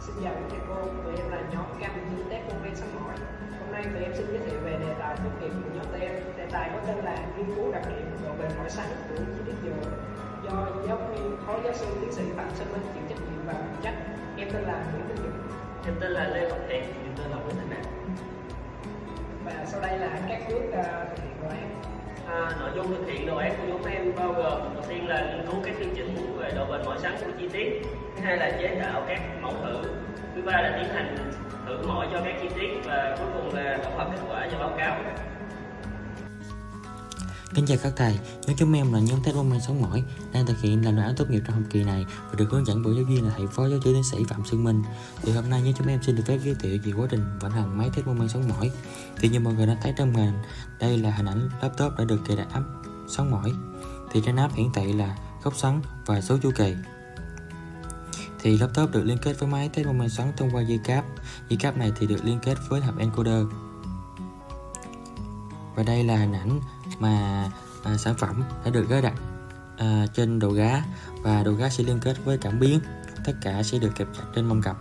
Xin chào các thầy cô, tụi em là nhóm KM9 test môn men sống mỏi. Hôm nay tụi em xin giới thiệu về đề tài tốt nghiệp của nhóm tụi em. Đề tài có tên là nghiên cứu đặc điểm độ bền mỏi sắn của chi tiết dừa do giáo viên phó giáo sư tiến sĩ Phạm Sơn Minh chịu trách nhiệm và phụ trách. Em tên là Nguyễn Minh Dũng Em tên là Lê Ngọc Thiện, em tên là Nguyễn Thành Đạt. và sau đây là các bước uh, thực hiện của em. À, nội dung thực hiện đồ án của chúng em bao gồm đầu tiên là nghiên cứu các tiêu chỉnh về độ bền mỏi sắn của chi tiết, thứ hai là chế tạo các mẫu thử, thứ ba là tiến hành thử mỏi cho các chi tiết và cuối cùng là tổng hợp kết quả và báo cáo. Kính chào các thầy, nhóm chúng em là nhóm test Bông men sống mỏi đang thực hiện làm đồ án tốt nghiệp trong học kỳ này và được hướng dẫn bởi giáo viên là thầy phó giáo sư tiến sĩ Phạm Xuân Minh. Thì hôm nay nhóm chúng em xin được phép giới thiệu về quá trình vận hành máy test Bông men sống mỏi. Thì như mọi người đã thấy trong màn, đây là hình ảnh laptop đã được cài đặt app sống mỏi. Thì trên app hiển thị là góc xoắn và số chu kỳ. Thì laptop được liên kết với máy test mô men xoắn thông qua dây cáp. Dây cáp này thì được liên kết với hộp encoder. Và đây là hình ảnh mà à, sản phẩm đã được gắn đặt à, trên đầu gá và đầu gá sẽ liên kết với cảm biến. Tất cả sẽ được kẹp chặt trên mâm cặp.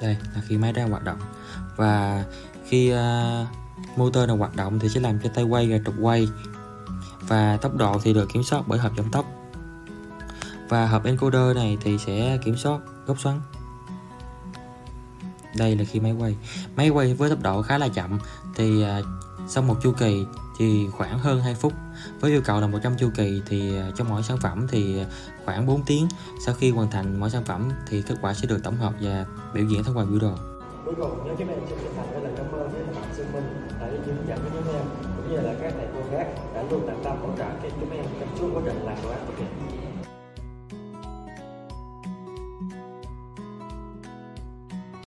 Đây là khi máy đang hoạt động. Và khi à, motor nào hoạt động thì sẽ làm cho tay quay và trục quay. Và tốc độ thì được kiểm soát bởi hộp giảm tốc. Và hộp encoder này thì sẽ kiểm soát góc xoắn đây là khi máy quay. Máy quay với tốc độ khá là chậm, thì à, sau một chu kỳ thì khoảng hơn 2 phút. Với yêu cầu là 100 chu kỳ thì trong cho mỗi sản phẩm thì khoảng 4 tiếng. Sau khi hoàn thành mỗi sản phẩm thì kết quả sẽ được tổng hợp và biểu diễn thông qua biểu đồ cuối cùng nhóm chúng bạn xin chân thành rất là cảm ơn với bạn Xuân Minh đã hướng dẫn với chúng em, cũng như là các thầy cô khác đã luôn tận tâm hỗ trợ cho chúng em trong suốt quá trình làm đồ án